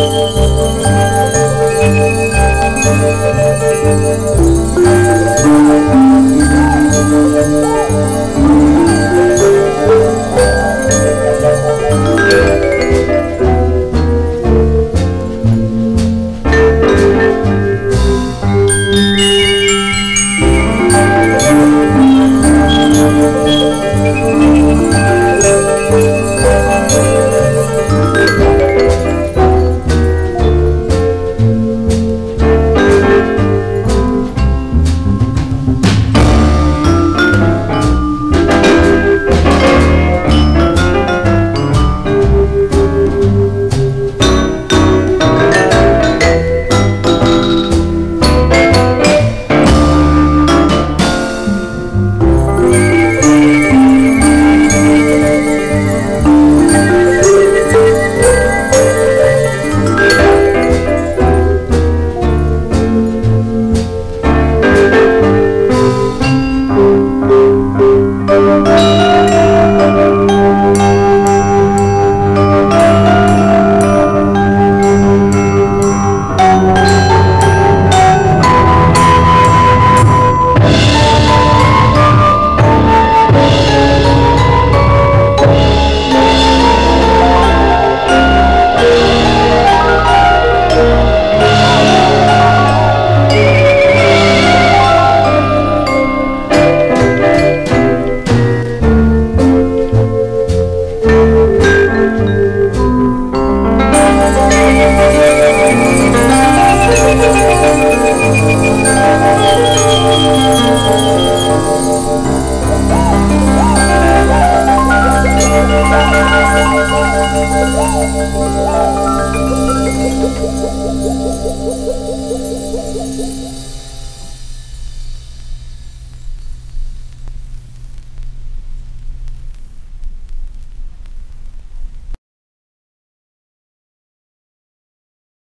Música